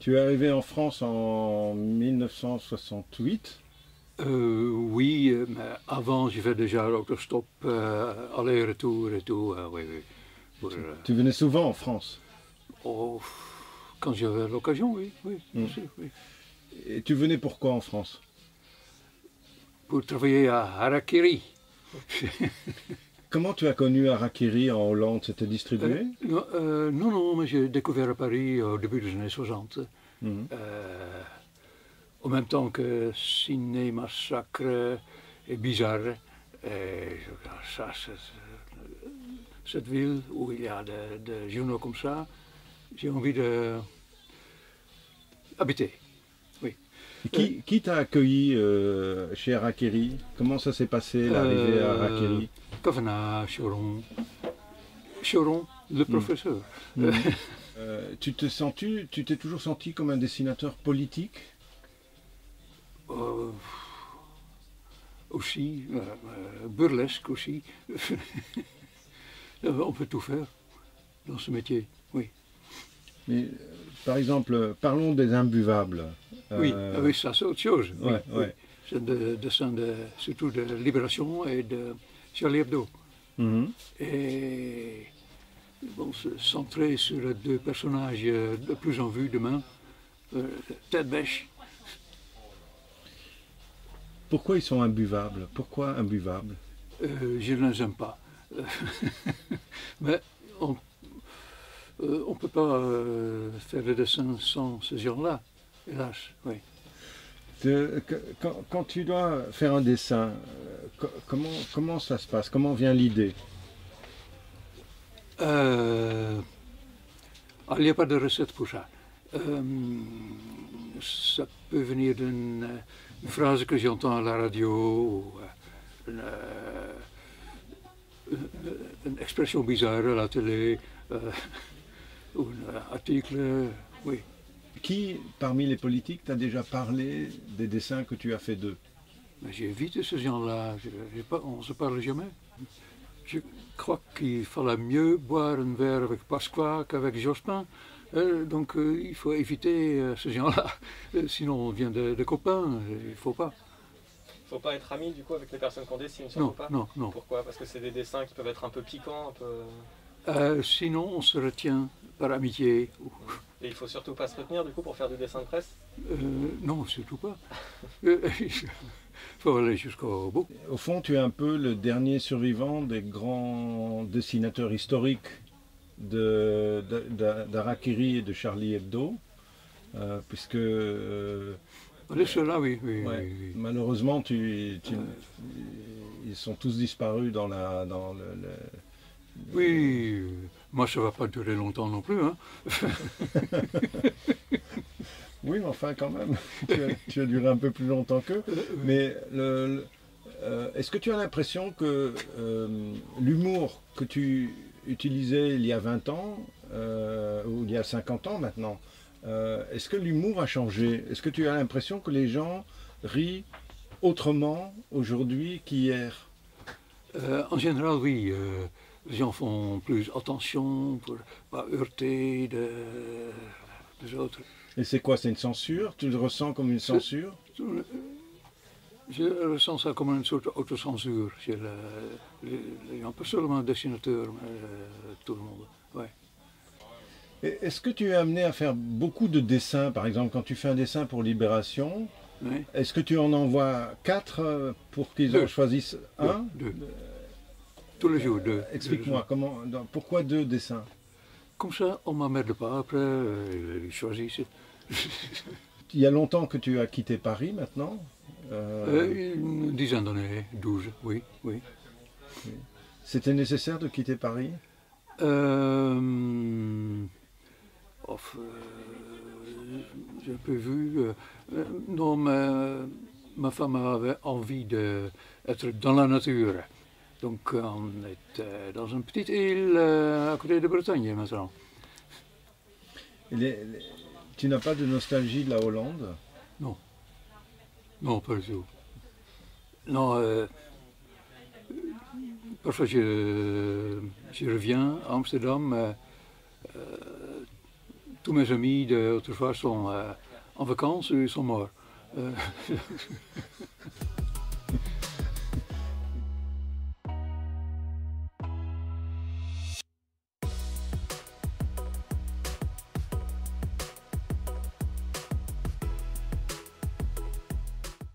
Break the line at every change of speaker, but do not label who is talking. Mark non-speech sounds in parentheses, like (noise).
Tu es arrivé en France en 1968.
Euh, oui, mais avant, j'ai fait déjà l'autostop, euh, aller-retour et tout. euh, oui, oui. Pour, euh,
Tu venais souvent en France?
oh, quand j'avais l'occasion, oui, oui, bien
Mm.
sûr, oui.
Et tu venais pourquoi en France?
Pour travailler à Harakiri. (laughs)
Comment tu as connu Harakiri en Hollande? C'était distribué?
Euh, non, euh, non, non, mais j'ai découvert à Paris au début des années 60.
Mhm.
euh, en même temps que Ciné Massacre et Bizarre. Et ça, cette ville où il y a des journaux comme ça, j'ai envie de habiter.
Qui, qui t'a accueilli euh, chez Harakiri? Comment ça s'est passé l'arrivée à
Euh,
Harakiri?
Kavana, Choron. Choron, le professeur.
Mhm. (laughs) Euh, tu te sens-tu, tu t'es toujours senti comme un dessinateur politique?
Euh, aussi, euh, burlesque aussi. (laughs) On peut tout faire dans ce métier, oui.
Mais, euh, Par exemple, parlons des imbuvables.
Oui,
Euh,
ah oui ça c'est autre chose. oui,
ouais,
oui.
ouais.
C'est de, dessin de, surtout de Libération et de Charlie Hebdo.
mhm.
Et bon, se centrer sur les deux personnages euh, de plus en vue demain, euh, Ted Bêche.
Pourquoi ils sont imbuvables? Pourquoi imbuvables?
Euh, je ne les aime pas. (laughs) Mais on ne peut pas faire des dessins sans ces gens-là, hélas. Oui.
Quand, tu dois faire un dessin, euh, co- comment, ça se passe? Comment vient l'idée?
Euh, il n'y a pas de recette pour ça. Euh, ça peut venir d'une une phrase que j'entends à la radio, ou une, expression bizarre à la télé, (laughs) ou un article. Oui.
Qui, parmi les politiques, t'a déjà parlé des dessins que tu as fait d'eux?
J'évite ces gens-là. On ne se parle jamais. Je crois qu'il fallait mieux boire un verre avec Pasqua qu'avec Jospin. Euh, donc euh, il faut éviter euh, ces gens-là. Euh, sinon on vient de, de copains. Il ne faut pas.
Faut pas être ami du coup avec les personnes qu'on dessine,
Non,
surtout pas?
non, non.
Pourquoi? Parce que c'est des dessins qui peuvent être un peu piquants, un peu.
Euh, sinon on se retient par amitié.
Et il faut surtout pas se retenir du coup pour faire du dessin de presse?
Euh, non, surtout pas. (laughs) Euh, Il faut aller jusqu'au bout.
Au fond, tu es un peu le dernier survivant des grands dessinateurs historiques de- de- de- d'Arakiri et de Charlie Hebdo, euh, puisque euh,
Allez, ceux-là, oui. oui,
ouais,
oui, oui.
malheureusement, tu- tu- ils sont tous disparus dans, la, dans le, le-
Oui, euh, moi ça ne va pas durer longtemps non plus. Hein. (laughs)
Oui, mais enfin, quand même, tu as, tu as duré un peu plus longtemps qu'eux. Mais le- le- euh, est-ce que tu as l'impression que euh, l'humour que tu utilisais il y a 20 ans, euh, ou il y a 50 ans maintenant, euh, est-ce que l'humour a changé? Est-ce que tu as l'impression que les gens rient autrement aujourd'hui qu'hier?
Euh, en général, oui. Les gens font plus attention pour ne pas heurter de, des autres.
Et c'est quoi C'est une censure? Tu le ressens comme une censure?
Je ressens ça comme une sorte d'autocensure chez le- les, gens, pas seulement les dessinateurs, mais euh, tout le monde. Ouais.
Est-ce que tu es amené à faire beaucoup de dessins? Par exemple, quand tu fais un dessin pour Libération. Est-ce que tu en envoies quatre euh, pour qu'ils en choisissent un?
Deux. deux. Tous les jours, deux.
Explique-moi, comment, dans- pourquoi deux dessins
Comme ça, on ne m'emmerde pas. Après, euh, ils choisissent.
Il y a longtemps que tu as quitté Paris maintenant Euh,
Euh, une dizaine d'années, douze, oui, oui.
C'était nécessaire de quitter Paris
Euh, euh, j'ai un peu vu. euh, non, mais ma femme avait envie d'être dans la nature. Donc on est euh, dans une petite île euh, à côté de Bretagne maintenant.
Et les- les- Tu n'as pas de nostalgie de la Hollande?
Non, pas du tout. Non, euh, parfois je, je reviens à Amsterdam. euh, euh, tous mes amis d'autrefois sont en vacances ou ils sont morts. (laughs)